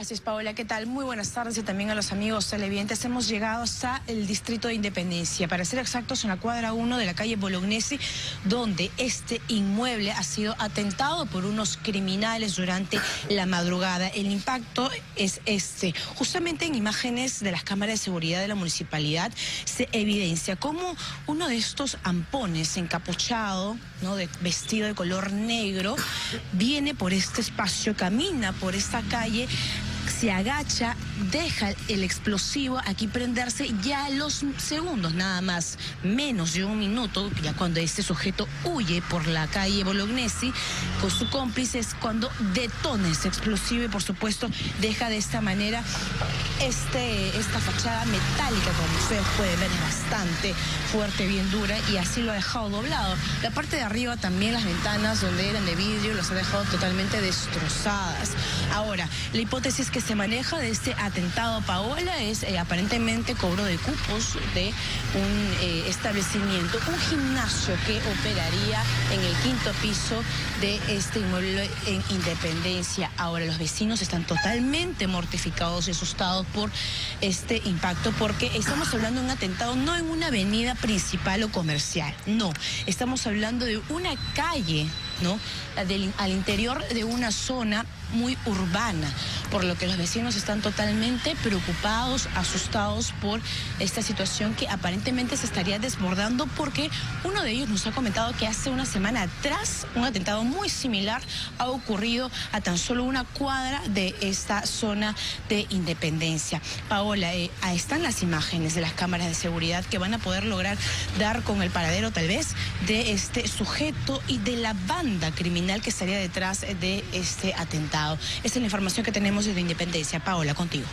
Así es, Paola, ¿qué tal? Muy buenas tardes y también a los amigos televidentes. Hemos llegado hasta el distrito de Independencia, para ser exactos, en la cuadra 1 de la calle Bolognesi, donde este inmueble ha sido atentado por unos criminales durante la madrugada. El impacto es este. Justamente en imágenes de las cámaras de seguridad de la municipalidad se evidencia cómo uno de estos ampones encapuchado, ¿no? vestido de color negro, viene por este espacio, camina por esta calle se agacha, deja el explosivo aquí prenderse ya los segundos, nada más, menos de un minuto, ya cuando este sujeto huye por la calle Bolognesi con su cómplice es cuando detona ese explosivo y por supuesto deja de esta manera este, esta fachada metálica, como ustedes pueden ver, es bastante fuerte, bien dura y así lo ha dejado doblado. La parte de arriba también las ventanas donde eran de vidrio los ha dejado totalmente destrozadas. Ahora, la hipótesis que se maneja de este atentado Paola es eh, aparentemente cobro de cupos de un eh, establecimiento, un gimnasio que operaría en el quinto piso de este inmueble en Independencia. Ahora los vecinos están totalmente mortificados y asustados por este impacto porque estamos hablando de un atentado no en una avenida principal o comercial, no, estamos hablando de una calle, ¿no? al interior de una zona muy urbana, por lo que los vecinos están totalmente preocupados, asustados por esta situación que aparentemente se estaría desbordando porque uno de ellos nos ha comentado que hace una semana atrás un atentado muy similar ha ocurrido a tan solo una cuadra de esta zona de Independencia. Paola, eh, ahí están las imágenes de las cámaras de seguridad que van a poder lograr dar con el paradero tal vez de este sujeto y de la criminal que estaría detrás de este atentado. Esta es la información que tenemos desde Independencia. Paola, contigo.